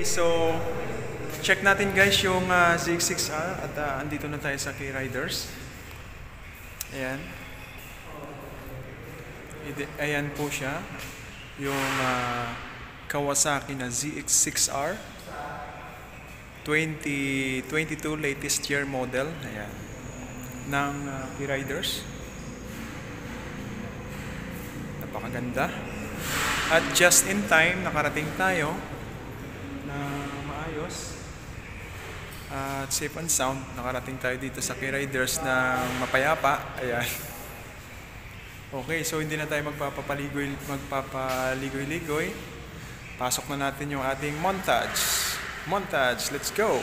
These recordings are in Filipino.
Okay, so check natin guys yung uh, ZX6R at uh, andito na tayo sa K-Riders. Ayan. Ayan po siya. Yung uh, Kawasaki na ZX6R. 2022 latest year model. Ayan. Ng uh, K-Riders. Napakaganda. At just in time, nakarating tayo maayos. At safe and sound, nakarating tayo dito sa K-Riders na mapayapa. Ayan. Okay, so hindi na tayo magpapaligoy, magpapaligoy-ligoy. Pasok na natin yung ating montage. Montage, let's go!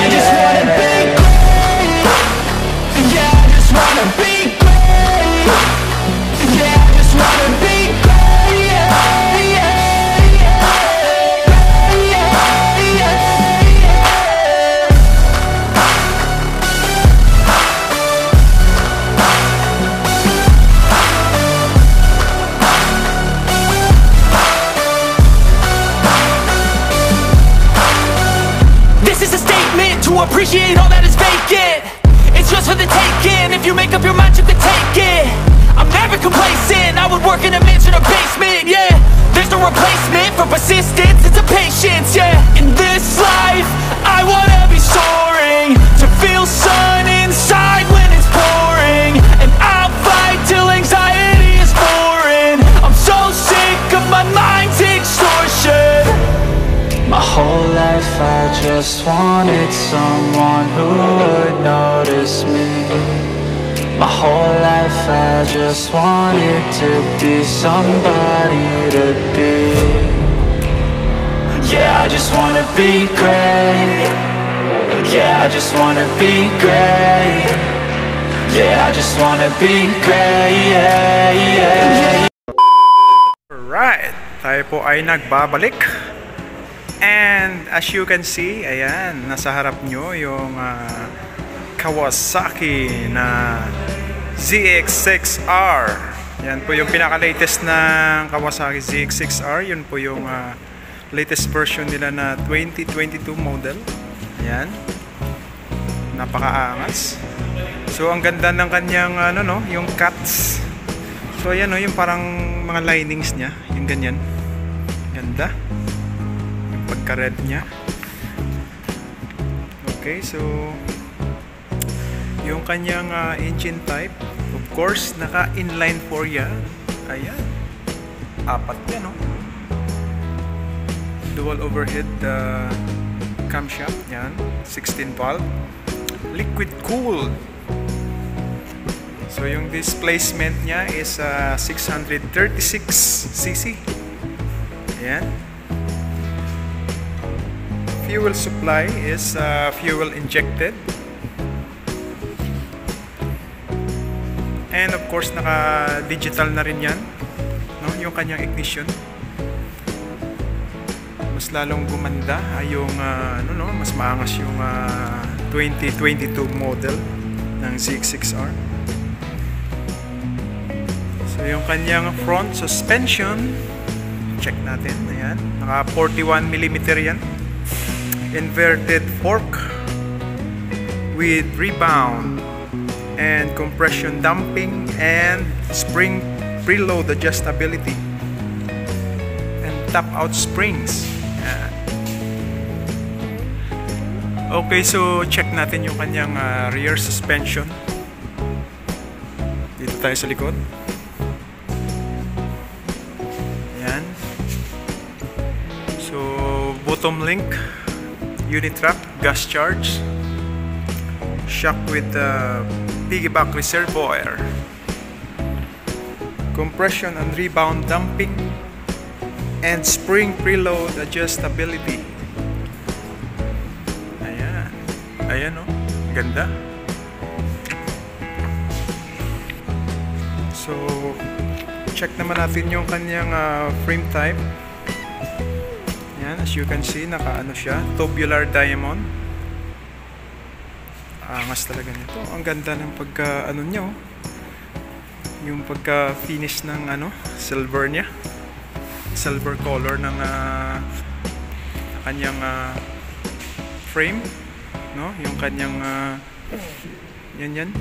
replacement for persistence, it's a patience, yeah. In this life, I wanna be soaring To feel sun inside when it's pouring. And I'll fight till anxiety is foreign. I'm so sick of my mind's extortion. My whole life I just wanted someone who would notice me My whole life I just wanted to be somebody to be. Yeah, I just wanna be great. Yeah, I just wanna be great. Yeah, I just wanna be great. Yeah, yeah, Alright, tayo po ay nagbabalik. And as you can see, ayan, nasa harap nyo yung ah, Kawasaki na ZX6R. Yan po yung pinaka-latest ng Kawasaki ZX6R. Yun po yung ah, latest version nila na 2022 model. Ayan. Napakaangas. So ang ganda ng kanyang ano no, yung cuts. So ayan no, yung parang mga linings niya, yung ganyan. Ganda. Yung pagka-red niya. Okay, so yung kanyang ah, engine type, of course, naka inline 4 yan. Ayan. Apat yan, no? Dual overhead uh, camshaft, yan. 16 valve. Liquid cooled. So yung displacement niya is uh, 636 cc. Ayan. Fuel supply is uh, fuel injected. And of course naka-digital na rin 'yan, no? Yung kanyang ignition. Mas lalong gumanda ay yung uh, ano no, mas maangas yung uh, 2022 model ng ZX6R. So yung kanyang front suspension, check natin. Ayan. Naka 41mm yan. Inverted fork with rebound and compression damping and spring preload adjustability and top out springs. Yan. Okay, so check natin yung kanyang ah, rear suspension. Dito tayo sa likod. Yan. So, bottom link, Unitrack, gas charge, shock with uh, piggyback reservoir, compression and rebound damping, and spring preload adjustability. Ayan. Ayan oh. Ganda. So, check naman natin yung kanyang ah, frame type. Yan, as you can see, naka ano siya, tubular diamond. Angas talaga nito. Ang ganda ng pagka ano niya oh. Yung pagka finish ng ano, silver niya. Silver color ng ah, kanyang ah, frame, no? Yung kanyang ah, yan yan.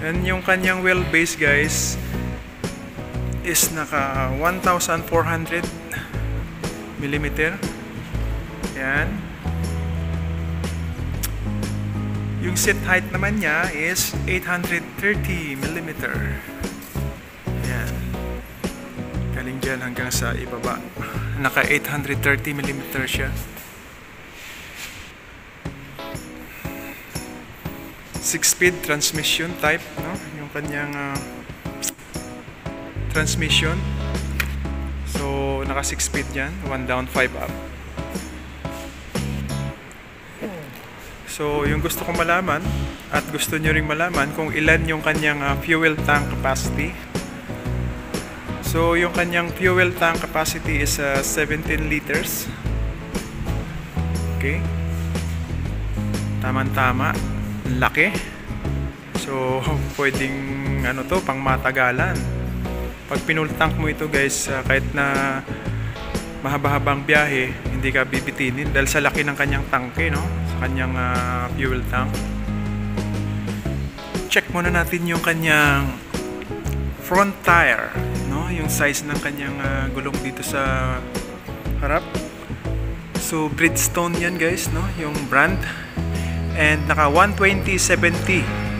And yung kanyang wheelbase guys is naka 1,400 millimeter. Yan. Yung seat height naman niya is 830 millimeter. Yan. Galing dyan hanggang sa ibaba. Naka 830 millimeter siya. 6-speed transmission type, no? Yung kanyang ah, transmission. So, naka 6 speed yan. 1 down, 5 up. So, yung gusto kong malaman at gusto nyo ring malaman kung ilan yung kanyang ah, fuel tank capacity. So, yung kanyang fuel tank capacity is ah, 17 liters. Okay. Tama-tama. Laki. So, pwedeng ano to, pang matagalan pag pinull tank mo ito guys ah, kahit na mahaba-habang biyahe hindi ka bibitinin dahil sa laki ng kanyang tangke no kanyang ah, fuel tank. Check muna natin yung kanyang front tire no? Yung size ng kanyang ah, gulong dito sa harap. So Bridgestone yan guys no? Yung brand. And naka 120-70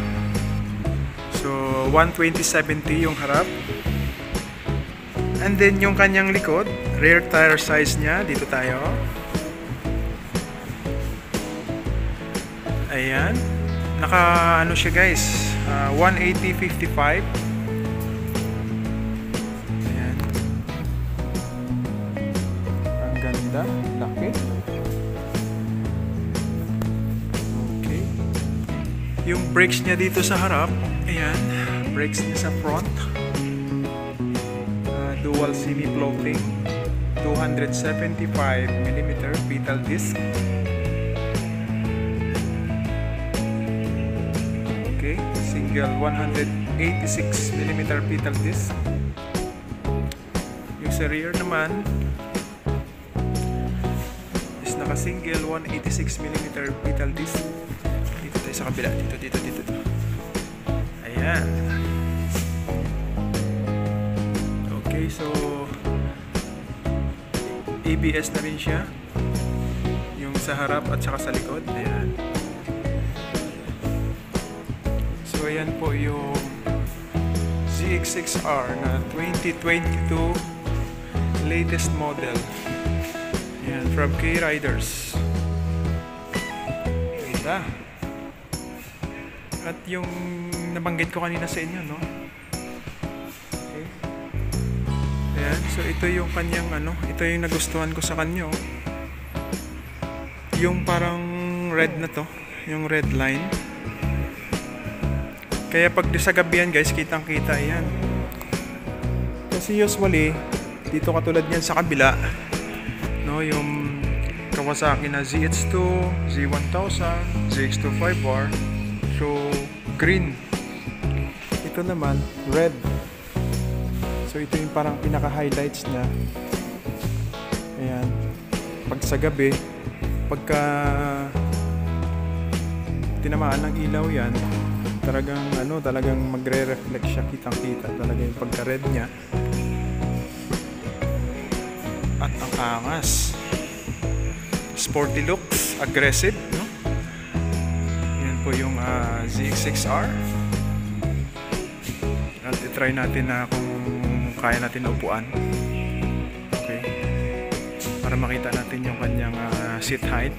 so 120-70 yung harap. And then yung kanyang likod, rear tire size niya, dito tayo. Ayan. Naka ano siya guys, ah, 180-55. Ayan. Ang ganda, laki. Okay. Yung brakes niya dito sa harap, ayan, brakes niya sa front uh, dual semi-floating 275 mm pedal disc single 186 mm pedal disc yung sa rear naman is naka single 186 mm pedal disc dito tayo sa kabila dito dito dito, dito. ayan Okay, so ABS na rin siya. Yung sa harap at saka sa likod. Ayan. So ayan po yung ZX6R na 2022 latest model. Ayan, from K-Riders. Ganda. At yung nabanggit ko kanina sa inyo, no? Okay. Ayan, so ito yung kanyang ano, ito yung nagustuhan ko sa kanyo. Yung parang red na to, yung red line. Kaya pag sa gabi yan guys, kitang kita yan. Kasi usually, dito katulad yan sa kabila, no, yung Kawasaki na ZX2, Z1000, ZX25R. So, green. Ito naman, red. So ito yung parang pinaka-highlights niya. Ayan. Pag sa gabi, pagka tinamaan ng ilaw yan, talagang ano, talagang magre-reflect siya, kitang-kita talaga yung pagka-red niya. At ang angas. Sporty looks, aggressive, no? Yan po yung ah, ZX6R. At itry natin na kung kaya natin na upuan. Okay. Para makita natin yung kanyang ah, seat height.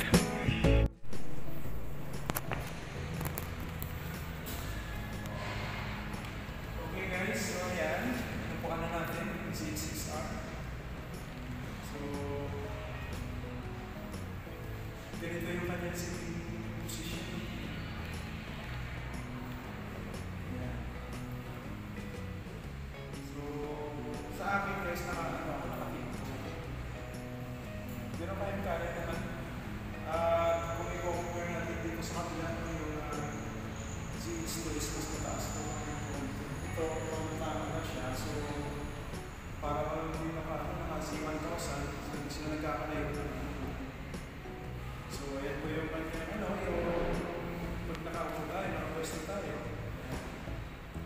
Nakaupo tayo, nakapwesto tayo.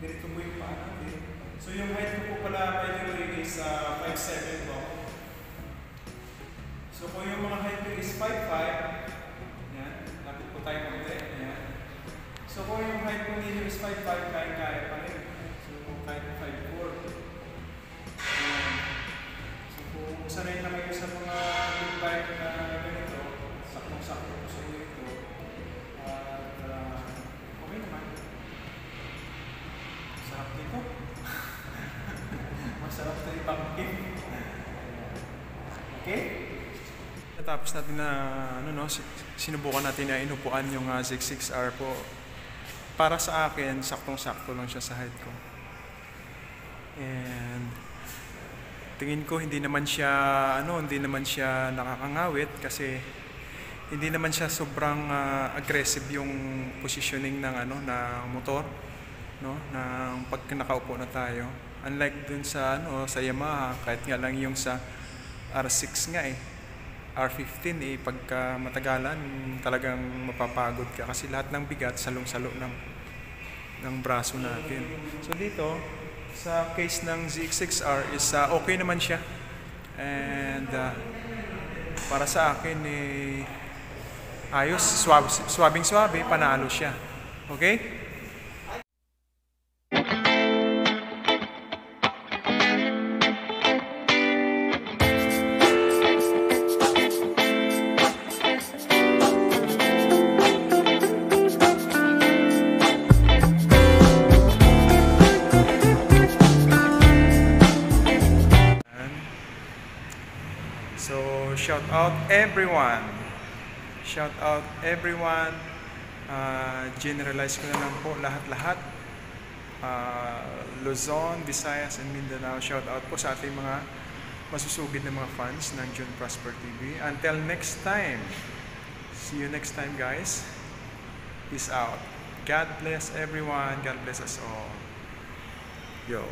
Ganito mo yung paa natin. So, yung height ko po pala, by the way, is uh, 5'7 po. So, kung yung mga height ko is 5'5, yan, lapit po tayo konti, yan. So, kung yung height ko ninyo is 5'5, kaya-kaya pa rin. So, kahit 5'4. Yan. So, kung sanay na kayo sa mga big bike na ganito, Natapos natin na ano no, si- sinubukan natin na inupuan yung uh, 66R po. Para sa akin, saktong-sakto lang siya sa height ko. And tingin ko hindi naman siya ano, hindi naman siya nakakangawit kasi hindi naman siya sobrang ah, aggressive yung positioning ng ano ng motor no ng pag nakaupo na tayo unlike dun sa ano sa Yamaha kahit nga lang yung sa R6 nga eh R15 eh pagka matagalan talagang mapapagod ka kasi lahat ng bigat salong-salo ng ng braso natin. So dito sa case ng ZX6R is ah, okay naman siya. And ah, para sa akin eh ayos swab, swabing swabe panalo siya. Okay out everyone. Shout out everyone. Uh, generalize ko na lang po lahat-lahat. Uh, Luzon, Visayas, and Mindanao. Shout out po sa ating mga masusugid na mga fans ng June Prosper TV. Until next time. See you next time, guys. Peace out. God bless everyone. God bless us all. Yo.